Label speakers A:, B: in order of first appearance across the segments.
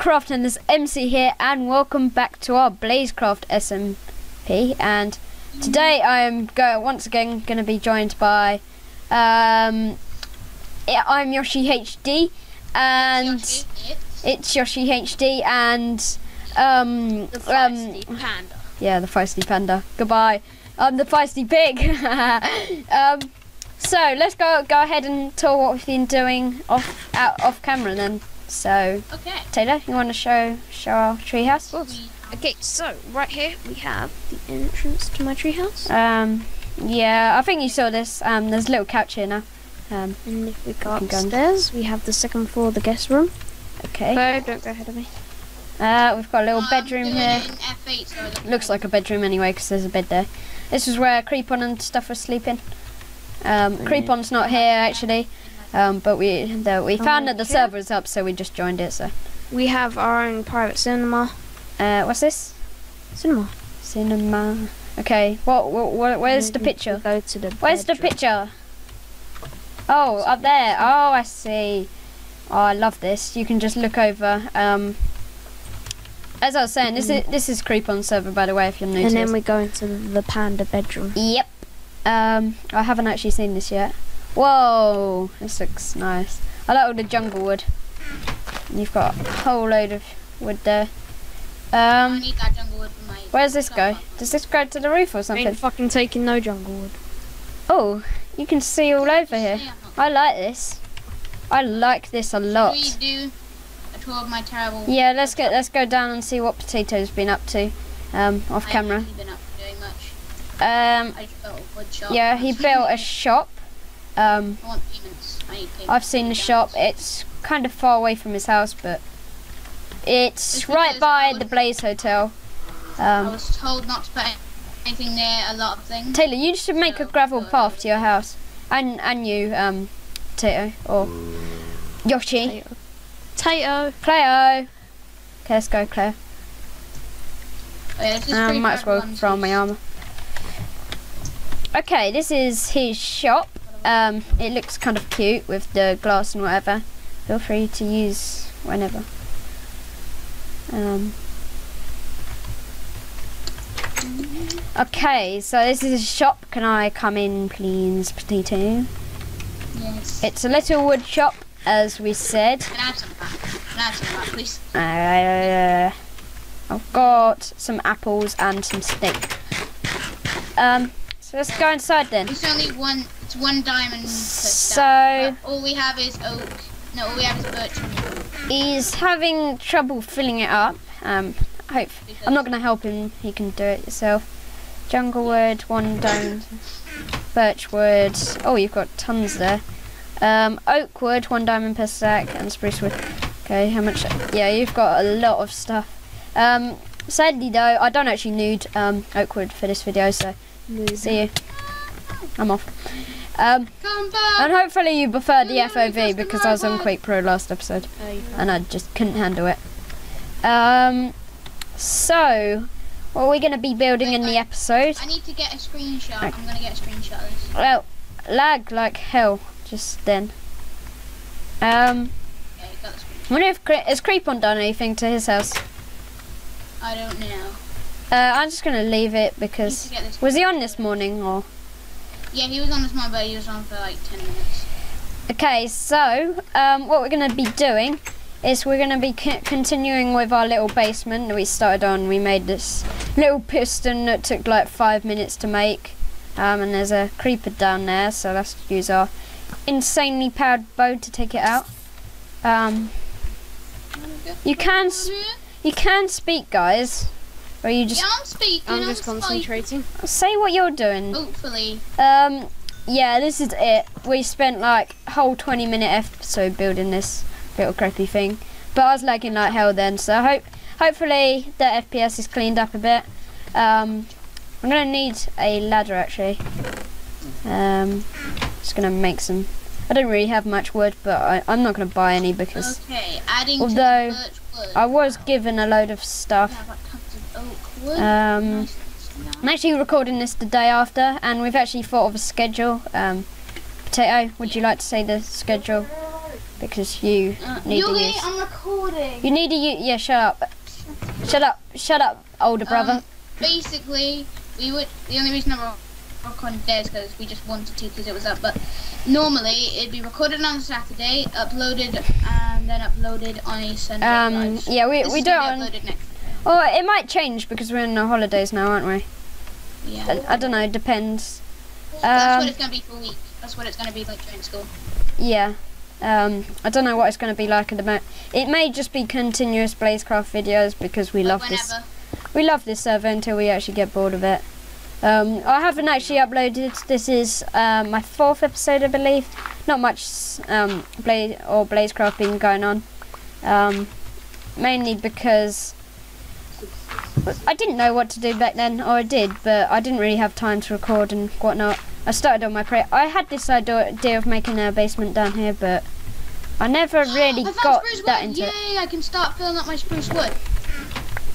A: Craft and this MC here and welcome back to our Blazecraft SMP and today I am go once again going to be joined by um, I'm Yoshi HD and
B: Yoshi, it's
A: it's Yoshi HD and um,
B: the
A: um
B: panda.
A: yeah the feisty panda. Goodbye. I'm the feisty pig. Um, so let's go go ahead and tell what we've been doing off out off camera then so
B: Okay.
A: Taylor, you want to show show our treehouse?
B: We,
C: Okay, so right here we have the entrance to my treehouse.
A: Um, yeah, I think you saw this. Um, there's a little couch here now. Um,
C: And if we go
A: can go on.
C: upstairs, we have the second floor, the guest room.
A: okay.
C: So don't go ahead of me.
A: Uh, we've got a little
B: I'm
A: bedroom here.
B: F8, so
A: Looks like a bedroom anyway, because there's a bed there. This is where Creepon and stuff was sleeping. Um, Creepon's not here actually, um, but we the, we
C: Oh,
A: found that the server is up, so we just joined it. So,
C: We have our own private cinema.
A: uh, what's this?
C: Cinema.
A: Cinema. Okay. What? what, what where's the picture?
C: Go to the.
A: Where's the picture? Oh, up there. Oh, I see. Oh, I love this. You can just look over. Um, as I was saying, this is this is Creepon server, by the way, if you're new
C: And then we go into the panda bedroom.
A: Yep. Um, I haven't actually seen this yet. Whoa, this looks nice. I like all the jungle wood. You've got a whole load of wood there.
B: I
A: Um,
B: need that jungle wood for my.
A: where's this go? Does this go to the roof or something?
C: Ain't fucking taking no jungle wood.
A: Oh, you can see all over here.
B: Yeah.
A: I like this. I like this a lot.
B: Should we do a tour of my terrible.
A: Yeah, let's get let's go down and see what Potato's been up to, um, off
B: I
A: camera.
B: haven't been up to doing much.
A: Um,
B: I just built a wood shop.
A: yeah, he built a shop. Um,
B: I want payments. I need payments.
A: I've seen the shop. It's kind of far away from his house, but it's
B: It's
A: right by the Blaze Hotel.
B: I
A: Um,
B: was told not to put anything near a lot of things.
A: Taylor, you should make a gravel
B: uh,
A: path to your house, and and you, um, Potato or Yoshi,
C: Tato.
A: Cleo. Okay, let's go, Cleo.
B: Oh, yeah, this is
A: I might as well throw on my armor. Okay, this is his shop. Um, it looks kind of cute with the glass and whatever. Feel free to use whenever. Um, okay, so this is a shop. Can I come in, please, Potato?
B: Yes.
A: It's a little wood shop, as we said.
B: Can I have some? Can I have some please?
A: Uh, I've got some apples and some steak. Um, so let's go inside then.
B: It's only one. It's one diamond per
A: So-
B: stack. but all we have is oak. No, all we have is birch.
A: He's having trouble filling it up. Um, hope
B: because
A: I'm not going to help him. He can do it yourself. Jungle wood, one diamond. Birch wood. Oh, you've got tons there. Um, oak wood, one diamond per stack, and spruce wood. Okay, how much? Yeah, you've got a lot of stuff. Um, sadly though, I don't actually need um, oak wood for this video, so see you. I'm off. Um, and hopefully you prefer the FOV
B: because
A: I was on Quake Pro last episode and I just couldn't handle it. Um, so, what are we going to be building in the episode?
B: I need to get a screenshot.
A: Okay.
B: I'm gonna get a screenshot of this.
A: Well, lag like hell just then. Um,
B: Okay, the.
A: I wonder if Cre- has Creepon done anything to his house?
B: I don't know.
A: Uh, I'm just going to leave it because
B: to
A: was he on this morning or?
B: Yeah, he was on this one, but he was on for like 10 minutes.
A: Okay, so um, what we're going to be doing is we're going to be c- continuing with our little basement that we started on. We made this little piston that took like five minutes to make, um, and there's a creeper down there, so let's use our insanely powered bow to take it out. Um, you can you can speak, guys, or you just
B: yeah, I'm speaking.
C: I'm just
B: speaking.
C: concentrating.
A: say what you're doing.
B: Hopefully.
A: Um, yeah, this is it. We spent like a whole 20 minute episode building this little crappy thing, but I was lagging like hell then. So hope hopefully the FPS is cleaned up a bit. Um, I'm gonna need a ladder actually. Um, just gonna make some. I don't really have much wood, but I, I'm not gonna buy any because
B: Okay, adding
A: Although,
B: to the birch wood.
A: I was given a load of stuff.
B: Yeah, what types of oak wood?
A: Um, I'm actually recording this the day after, and we've actually thought of a schedule. Um, Potato, would you like to say the schedule? because you
B: Uh,
A: need to use.
B: I'm recording.
A: You need to use. Yeah, shut up. Shut up. Shut up, older brother.
B: Um, basically, we would. The only reason I'm recording today is because we just wanted to because it was up. But normally it'd be recorded on Saturday, uploaded, and then uploaded on a Sunday.
A: Um,
B: guys.
A: yeah, we
B: This
A: we
B: is gonna
A: don't. Oh, it might change because we're in the holidays now, aren't we?
B: Yeah.
A: I, I don't know. It depends.
B: That's
A: Um,
B: what it's gonna be for a week. That's what it's gonna be like during school.
A: Yeah. Um, I don't know what it's going to be like at the moment. It may just be continuous Blazecraft videos because we
B: Like
A: love this.
B: whenever.
A: We love this server until we actually get bored of it. Um, I haven't actually uploaded. This is um, my fourth episode, I believe. Not much um, Blaze or Blazecraft been going on. Um, mainly because I didn't know what to do back then, or I did, but I didn't really have time to record and whatnot. I started on my pre. I had this idea of making a basement down here, but I never really
B: I
A: got
B: spruce
A: that
B: wood.
A: into it.
B: Yay! I can start filling up my spruce wood.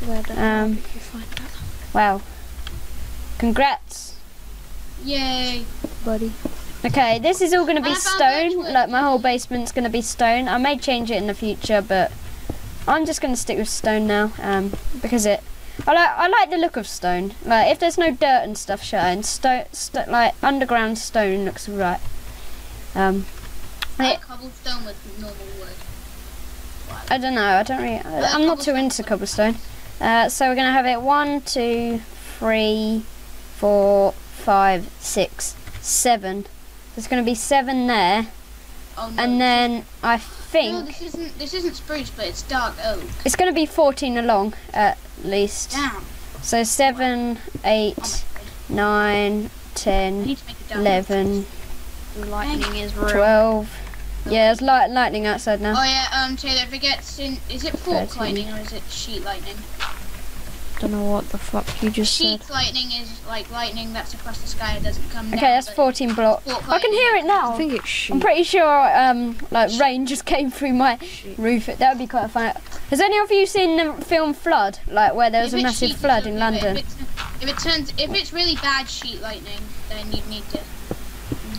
C: Where
A: Um,
C: did you find that,
A: Wow. Congrats.
B: Yay!
C: buddy?
A: Okay, this is all going to be stone. Like my whole basement's going to be stone. I may change it in the future, but I'm just going to stick with stone now. Um, because it, I like I like the look of stone. Like if there's no dirt and stuff showing, stone, st- like underground stone looks right. Um,
B: like cobblestone with normal wood.
A: I don't know. I don't really, I, I'm not too into cobblestone. Uh, so we're going to have it one, two, three, four, five, six, seven. There's going to be seven there.
B: Oh no.
A: And then I
B: no,
A: think
B: this isn't this isn't spruce, but it's dark oak.
A: it's going to be 14 along at least.
B: Damn.
A: So 7, 8,
B: Oh
A: 9, 10,
B: need to make a dark
A: 11,
C: Lightning is real.
A: 12. Yeah, there's light, lightning outside now.
B: Oh yeah, um, Taylor, if it gets in, is it fork lightning or is it sheet lightning?
C: Don't know what the fuck you just said.
B: Sheet lightning is like lightning that's across the sky. It doesn't come down.
A: Okay, that's 14
B: blocks.
A: I can hear it now.
C: I think it's
A: I'm pretty sure um, like rain just came through my
C: sheep.
A: roof. That would be quite a funny. Has any of you seen the film Flood? Like where there was
B: If
A: a massive
B: sheet,
A: flood in
B: okay, but
A: London?
B: If, it's, if it turns, if it's really bad sheet lightning, then you'd need to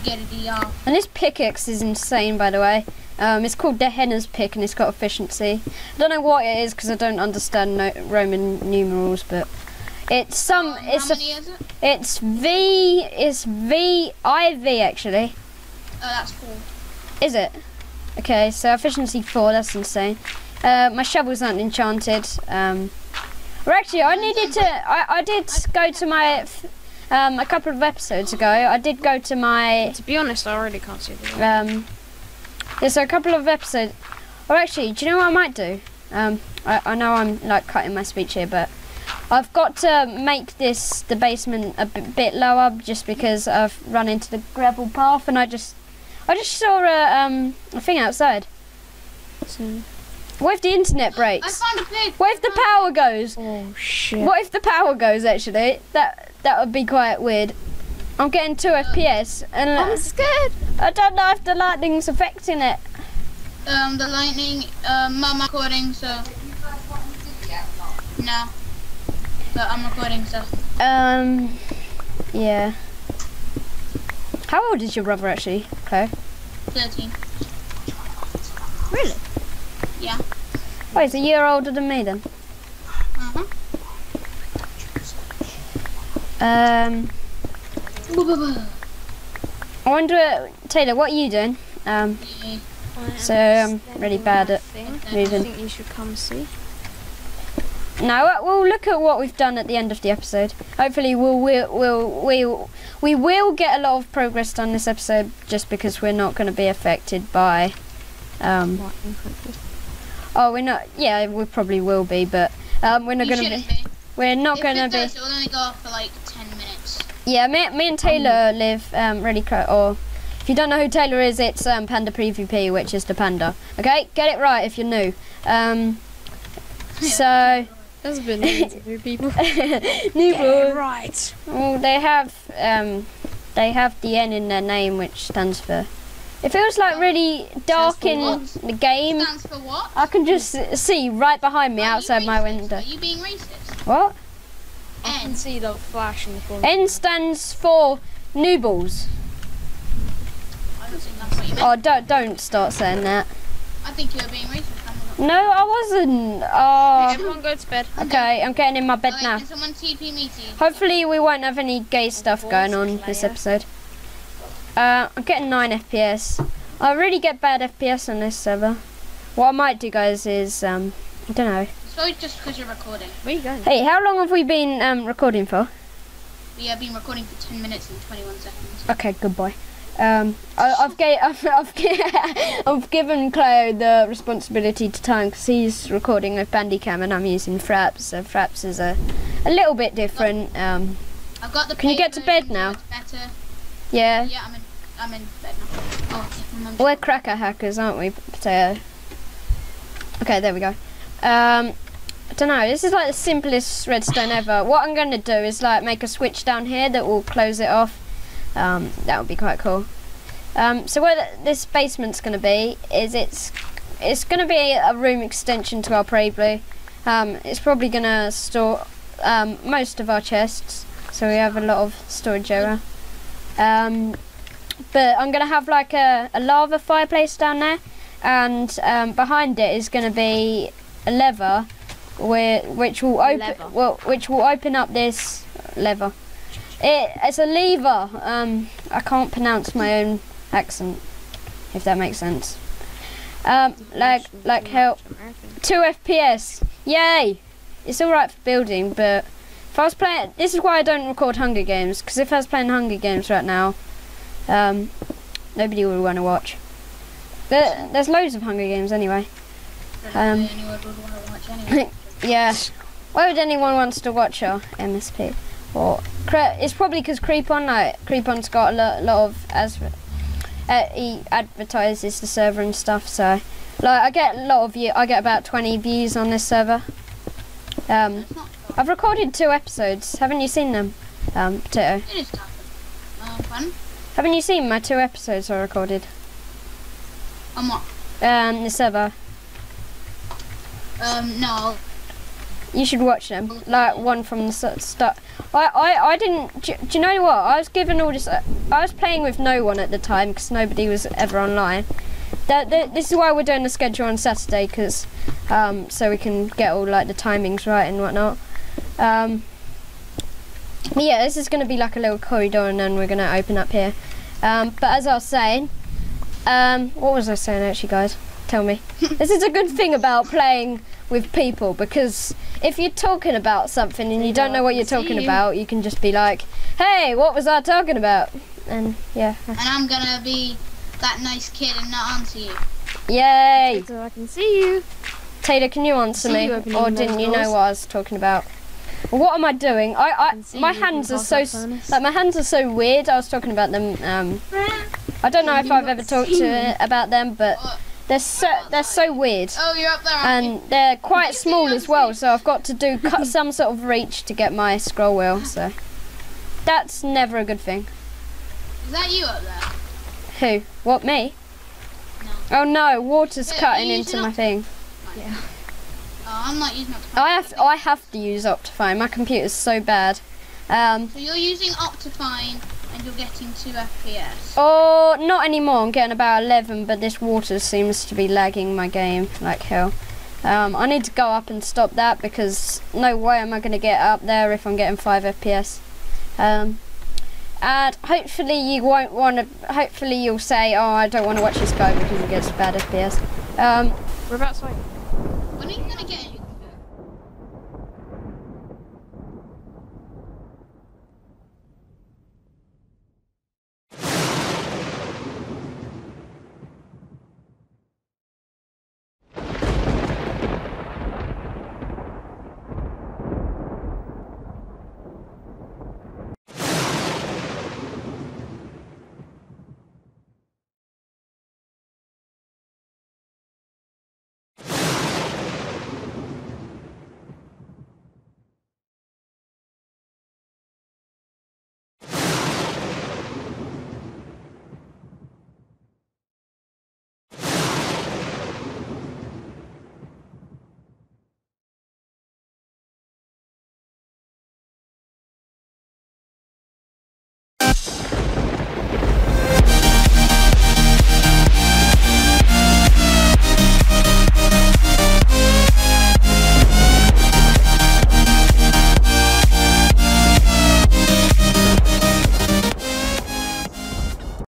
B: get a DR.
A: And this pickaxe is insane, by the way. Um, it's called the Henners pick, and it's got efficiency. I don't know what it is because I don't understand no- Roman numerals, but it's some.
B: Um,
A: it's
B: how
A: a.
B: is it?
A: It's V. It's V I V actually.
B: Oh, that's four.
A: Is it? Okay, so efficiency four. That's insane. Uh, my shovels aren't enchanted. Um, or actually, I needed to. I, I did go to my. Um, a couple of episodes ago, I did go to my
C: To be honest, I really can't see the
A: Um, yeah, so a couple of episodes. Or actually, do you know what I might do? Um, I, I know I'm like cutting my speech here, but I've got to make this the basement a bit lower just because I've run into the gravel path and I just I just saw a um a thing outside.
C: So-
A: What if the internet
B: I
A: breaks?
B: found a pig.
A: What if the power goes?
C: Oh shit.
A: What if the power goes? Actually, that that would be quite weird. I'm getting two FPS and
C: I'm scared.
A: I don't know if the lightning's affecting it.
B: Um, the lightning. Um, I'm recording, so no. But I'm recording, so
A: Um, yeah. How old is your brother actually, Claire?
B: thirteen.
A: Really?
B: Yeah.
A: Oh, he's a year older than me then.
B: Uh huh.
A: Um, I wonder, Taylor, what are you doing? Um, So, I'm really bad at
C: I
A: moving.
C: think you should come see.
A: no, uh, we'll look at what we've done at the end of the episode. Hopefully, we'll we'll we'll, we'll we will get a lot of progress done this episode, just because we're not going to be affected by. Um, oh, we're not. Yeah, we probably will be, but um, we're not going to be. We're not going to be.
B: does, it will only go off for like.
A: Yeah, me, me and Taylor live um, really close. Or if you don't know who Taylor is, it's um, Panda PvP, which is the panda. Okay, get it right if you're new. Um, so
C: There's been new people.
A: new boy.
C: right.
A: Well, they have um, they have the N in their name, which stands for. It feels like really dark in
B: what?
A: the game.
B: Stands for what?
A: I can just see right behind me
B: Are
A: outside my window.
B: Are you being racist?
A: What?
C: I can
B: N.
C: see the flash in the corner.
A: N stands for Noobles.
B: I don't think that's what you meant.
A: Oh, don't don't start saying that.
B: I think you were being racist.
A: No, I wasn't. Oh,
C: Everyone go to bed.
A: okay. I'm getting in my bed
B: Alright,
A: now.
B: Can someone TP me?
A: Hopefully, we won't have any gay stuff going on this episode. Uh, I'm getting 9 FPS. I really get bad FPS on this server. What I might do, guys, is um, I don't know.
B: It's probably just because you're recording.
C: Where are you going?
A: Hey, how long have we been um, recording for?
B: We have been recording for 10 minutes and 21 seconds.
A: Okay, good boy. Um, I, I've, ga- I've, I've, gi- I've given Cleo the responsibility to time because he's recording with Bandicam and I'm using Fraps. So Fraps is a, a little bit different. Um,
B: I've got the
A: Can you get to bed now?
B: Better.
A: yeah,
B: Yeah, I'm in. I'm in bed now. Oh, my
A: we're cracker hackers, aren't we, Potato? Okay, there we go. Um, I don't know. This is like the simplest redstone ever. What I'm going to do is like make a switch down here that will close it off. Um, that would be quite cool. Um, so where th- this basement's going to be is it's it's going to be a room extension to our pueblo. Um, it's probably going to store um, most of our chests, so we have a lot of storage area. Um, but I'm going to have like a, a lava fireplace down there, and um, behind it is going to be a lever, where which will open
C: Lever.
A: well, which will open up this lever. It, it's a lever. Um, I can't pronounce my own accent, if that makes sense. Um, like like how two FPS. Yay! It's all right for building, but if I was playing, this is why I don't record Hunger Games. Because if I was playing Hunger Games right now, um, nobody would want to watch. There, there's loads of Hunger Games anyway. Um,
B: know anyone would want to watch anyway.
A: Yeah. Why would anyone wants to watch our MSP? Or Cre- it's probably because Creepon, like Creepon's got a lot, lot of as uh, he advertises the server and stuff. So, like, I get a lot of you. I get about 20 views on this server. Um,
B: It's not fun.
A: I've recorded two episodes. Haven't you seen them? Um, Tito.
B: It is. Um, fun.
A: Haven't you seen my two episodes I recorded?
B: Um, what?
A: Um, the server.
B: Um, no.
A: You should watch them. Like one from the start. I, I, I didn't. Do, do you know what? I was given all this. I was playing with no one at the time because nobody was ever online. That, that, this is why we're doing the schedule on Saturday because um, so we can get all like the timings right and whatnot. Um, yeah, this is going to be like a little corridor and then we're going to open up here. Um, but as I was saying, um, what was I saying actually, guys? Tell me. this is a good thing about playing with people because if you're talking about something and you don't know what you're talking about, you can just be like, "Hey, what was I talking about?" And yeah,
B: And I'm gonna be that nice kid and not answer you.
A: yay!
C: So I can see you.
A: Taylor, can you answer me,
C: you
A: or didn't you know what I was talking about? What am I doing? I, I
C: can see
A: my hands are so
C: past
A: s-
C: that furnace.
A: like my hands are so weird. I was talking about them. Um, I don't know if I've ever talked to it about them, but they're so they're so weird.
B: oh, you're up there, aren't you?
A: and they're quite small as well. So I've got to do cut some sort of reach to get my scroll wheel. So that's never a good thing.
B: Is that you up there?
A: Who? What me?
B: No.
A: Oh no, water's
B: Yeah,
A: cutting into my thing.
B: Oh, I'm not using Optifine.
A: I have I have to use Optifine. My computer's so bad. Um,
B: So you're using Optifine and you're getting 2 FPS.
A: oh, not anymore. I'm getting about 11, but this water seems to be lagging my game like hell. Um, I need to go up and stop that because no way am I going to get up there if I'm getting 5 FPS. Um, and hopefully you won't want to. Hopefully you'll say, "Oh, I don't want to watch this guy because he gets bad FPS." Um,
C: We're about to.